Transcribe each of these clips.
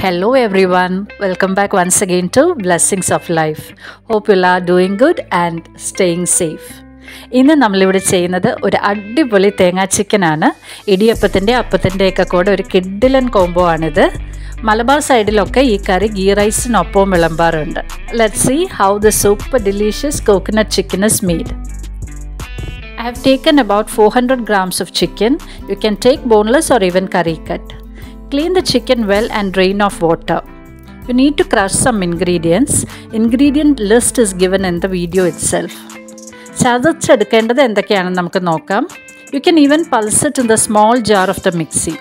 Hello everyone welcome back once again to blessings of life hope you are doing good and staying safe ഇന്ന് നമ്മളിവിടെ ചെയ്യുന്നത് ഒരു അടിപൊളി തേങ്ങാ ചിക്കനാണ് ഇടിയപ്പത്തിന്റെ അപ്പത്തിന്റെ ഒക്കെ കൂടെ ഒരു കിഡിലൻ കോംബോ ആണിത്. മലബാർ സൈഡിലൊക്കെ ഈ കറി ഗീ റൈസിനൊപ്പവും വിളമ്പാറുണ്ട്. Let see how the super delicious coconut chicken is made I have taken about four hundred grams of chicken you can take boneless or even curry cut Clean the chicken well and drain off water. You need to crush some ingredients. Ingredient list is given in the video itself. ചതച്ചെടുക്കേണ്ടത് എന്തൊക്കെയാണെന്ന് നമുക്ക് നോക്കാം. You can even pulse it in the small jar of the mixie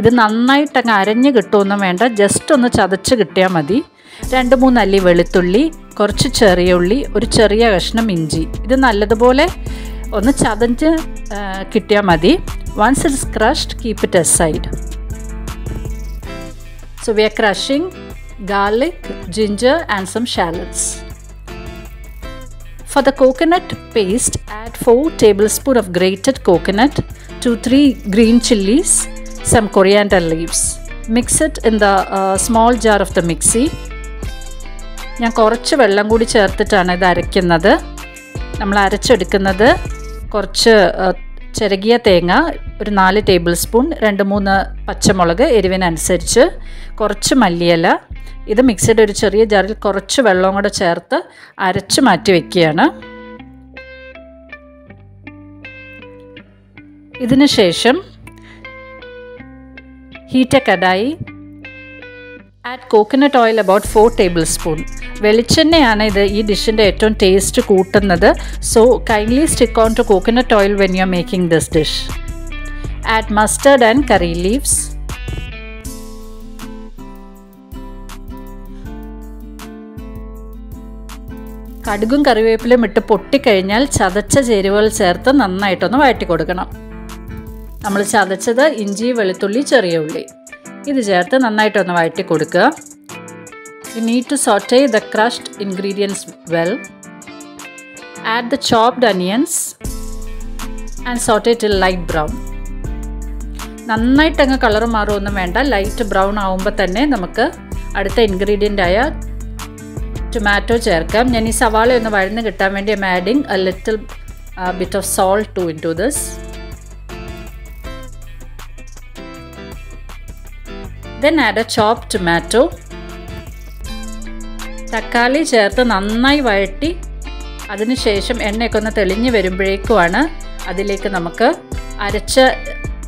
ഇത് നന്നായിട്ട് അങ്ങ് അരഞ്ഞ് കിട്ടുമെന്നും വേണ്ട. Just ഒന്ന് ചതച്ച് കിട്ടിയാൽ മതി. രണ്ട് മൂന്ന് അല്ലി വെളുത്തുള്ളി കുറച്ച് ചെറിയ ഉള്ളി ഒരു ചെറിയ കഷ്ണം ഇഞ്ചി. ഇത് നല്ലതുപോലെ ഒന്ന് ചതഞ്ഞ് കിട്ടിയാൽ മതി. Once it's crushed keep it aside so we are crushing garlic, ginger and some shallots. For the coconut paste, add 4 tablespoons of grated coconut, 2 3 green chilies, some coriander leaves. Mix it in the uh, small jar of the mixie. ഞാൻ കുറച്ച് വെള്ളം കൂടി ചേർത്തിട്ടാണ് ഇത് അരയ്ക്കുന്നത് നമ്മൾ അരച്ചെടുക്കുന്നത് കുറച്ച് ചിരകിയ തേങ്ങ ഒരു നാല് ടേബിൾ സ്പൂൺ രണ്ട് മൂന്ന് പച്ചമുളക് എരിവിനനുസരിച്ച് കുറച്ച് മല്ലിയില. ഇത് മിക്സിയുടെ ഒരു ചെറിയ ജാറിൽ കുറച്ച് വെള്ളവും കൂടെ ചേർത്ത് അരച്ച് മാറ്റി വെക്കുകയാണ്. ഇതിന് ശേഷം heat a kadai add coconut oil about four tablespoon വെളിച്ചെണ്ണയാണ് ഇത് ഈ ഡിഷിന്റെ ഏറ്റവും ടേസ്റ്റ് കൂട്ടുന്നത്. So kindly stick on to coconut oil when you are making this dish add mustard and curry leaves. കടുകും കറിവേപ്പിലും ഇട്ട് പൊട്ടിക്കഴിഞ്ഞാൽ ചതച്ച ചേരുവകൾ ചേർത്ത് നന്നായിട്ടൊന്ന് വഴറ്റി കൊടുക്കണം നമ്മൾ ചതച്ചത് ഇഞ്ചി വെളുത്തുള്ളി ചെറിയ ഉള്ളി. ഇത് ചേർത്ത് നന്നായിട്ടൊന്ന് വഴറ്റി കൊടുക്കുക you need to saute the crushed ingredients well add the chopped onions and saute till light brown നന്നായിട്ട് അങ്ങ് കളർ മാറുമൊന്നും വേണ്ട. ലൈറ്റ് ബ്രൗൺ ആവുമ്പോൾ തന്നെ നമുക്ക് അടുത്ത ഇൻഗ്രീഡിയന്റ് ആയ ടൊമാറ്റോ ചേർക്കാം. ഞാൻ ഈ സവാള ഒന്ന് വഴന്ന് കിട്ടാൻ വേണ്ടി I'm adding a little bit of salt to into this then add a chop tomato തക്കാളി ചേർത്ത് നന്നായി വഴറ്റി അതിനുശേഷം എണ്ണയൊക്കെ ഒന്ന് തെളിഞ്ഞ് വരുമ്പോഴേക്കുമാണ് അതിലേക്ക് നമുക്ക് അരച്ച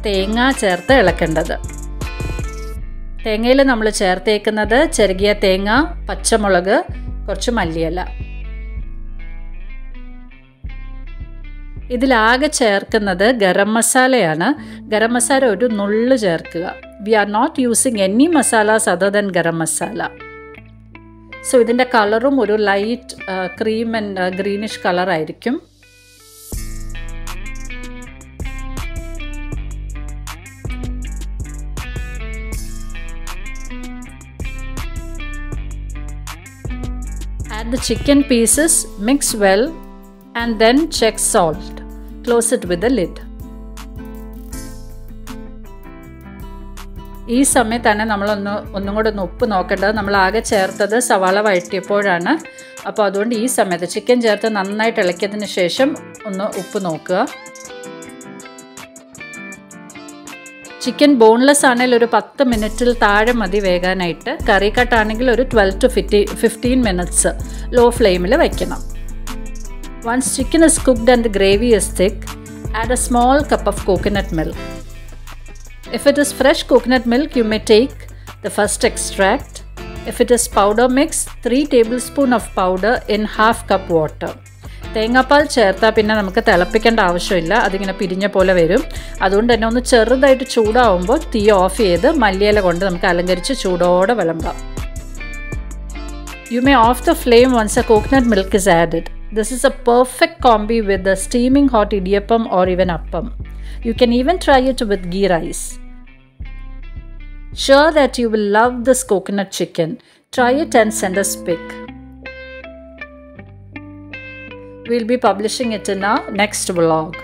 തേങ്ങ ചേർത്ത് ഇളക്കേണ്ടത്. തേങ്ങയിൽ നമ്മൾ ചേർത്തേക്കുന്നത് ചെറുകിയ തേങ്ങ പച്ചമുളക് കുറച്ച് മല്ലിയില. ഇതിലാകെ ചേർക്കുന്നത് ഗരം മസാലയാണ്. ഗരം മസാല ഒരു നുള്ള് ചേർക്കുക. We are not using any masalas other than garam masala. So ഇതിന്റെ കളറും ഒരു ലൈറ്റ് ക്രീം ആൻഡ് ഗ്രീനിഷ് കളറായിരിക്കും Add the chicken pieces, mix well, and then check salt. Close it with the lid. ഈ സമയത്ത് തന്നെ നമ്മളൊന്ന് ഒന്നും കൂടെ ഒന്ന് ഉപ്പ് നോക്കേണ്ടത് നമ്മൾ ആകെ ചേർത്തത് സവാള വഴറ്റിയപ്പോഴാണ് അപ്പോൾ അതുകൊണ്ട് ഈ സമയത്ത് ചിക്കൻ ചേർത്ത് നന്നായിട്ട് ഇളക്കിയതിന് ശേഷം ഒന്ന് ഉപ്പ് നോക്കുക ചിക്കൻ ബോൺലെസ് ആണെങ്കിൽ ഒരു പത്ത് മിനിറ്റിൽ താഴെ മതി വേകാനായിട്ട്. കറി കട്ടാണെങ്കിൽ ഒരു twelve to fifty fifteen minutes low ഫ്ലെയിമിൽ വയ്ക്കണം once chicken is cooked and gravy is thick add a small cup of coconut milk if it is fresh coconut milk you may take the first extract if it is powder mix three tablespoon of powder in half cup water തേങ്ങാപ്പാൽ ചേർത്താൽ പിന്നെ നമുക്ക് തിളപ്പിക്കേണ്ട ആവശ്യമില്ല. അതിങ്ങനെ പിരിഞ്ഞ പോലെ വരും. അതുകൊണ്ട് തന്നെ ഒന്ന് ചെറുതായിട്ട് ചൂടാവുമ്പോൾ തീ ഓഫ് ചെയ്ത് മല്ലിയില കൊണ്ട് നമുക്ക് അലങ്കരിച്ച് ചൂടോടെ വിളമ്പാം. You may off the flame once a coconut milk is added this is a perfect combi with a steaming hot idiyappam or even appam you can even try it with ghee rice sure that you will love this coconut chicken try it and send us pic. We'll be publishing it in our next vlog.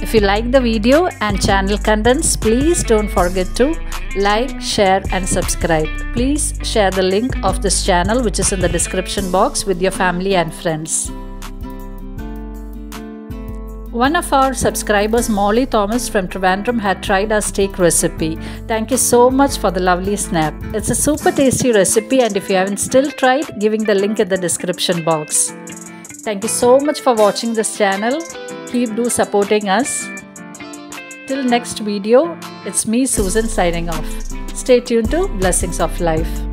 If you like the video and channel contents, please don't forget to like, share, and subscribe. Please share the link of this channel, which is in the description box, with your family and friends. One of our subscribers, Molly Thomas from Trivandrum, had tried our steak recipe. Thank you so much for the lovely snap. It's a super tasty recipe, and if you haven't still tried, giving the link in the description box. Thank you so much for watching this channel. Keep do supporting us. Till next video, it's me Susan signing off. Stay tuned to Blessings of Life.